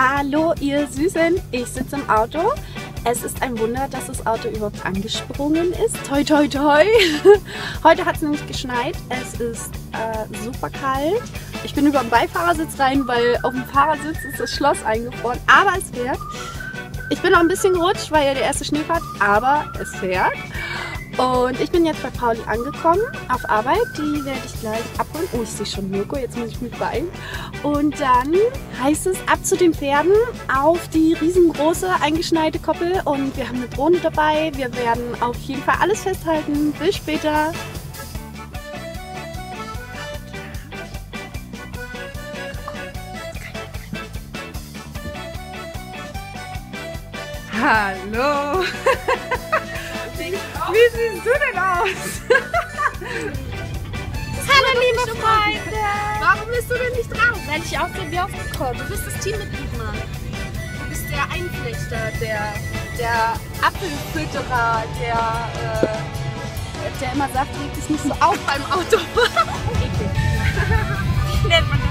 Hallo ihr Süßen, ich sitze im Auto. Es ist ein Wunder, dass das Auto überhaupt angesprungen ist. Toi toi toi. Heute hat es nämlich geschneit. Es ist äh, super kalt. Ich bin über den Beifahrersitz rein, weil auf dem Fahrersitz ist das Schloss eingefroren. Aber es fährt. Ich bin noch ein bisschen gerutscht, weil ja der erste Schnee fährt, aber es fährt. Und ich bin jetzt bei Pauli angekommen auf Arbeit. Die werde ich gleich abholen. Oh, ich sehe schon Mirko, jetzt muss ich mit bei. Und dann heißt es ab zu den Pferden auf die riesengroße eingeschneite Koppel. Und wir haben eine Drohne dabei. Wir werden auf jeden Fall alles festhalten. Bis später. Hallo! Wie siehst du denn aus? Hallo liebe Freunde! Warum bist du denn nicht drauf? Weil ich aussehe wie aufgekommen. Du bist das Teammitglied, Mann. Du bist der Einflechter, der, der Apfelfütterer, der, äh, der immer sagt, reg dich nicht so auf beim Auto. Wie nennt man